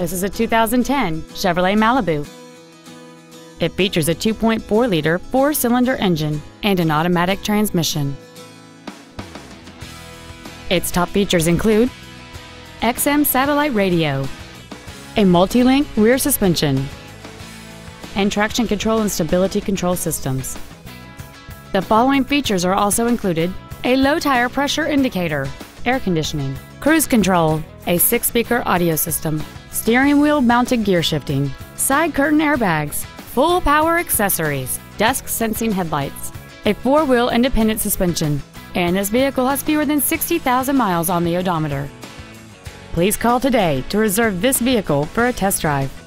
This is a 2010 Chevrolet Malibu. It features a 2.4-liter four-cylinder engine and an automatic transmission. Its top features include XM satellite radio, a multi-link rear suspension, and traction control and stability control systems. The following features are also included a low tire pressure indicator, air conditioning, cruise control, a six speaker audio system, steering wheel mounted gear shifting, side curtain airbags, full power accessories, dusk sensing headlights, a four wheel independent suspension, and this vehicle has fewer than 60,000 miles on the odometer. Please call today to reserve this vehicle for a test drive.